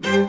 Bye.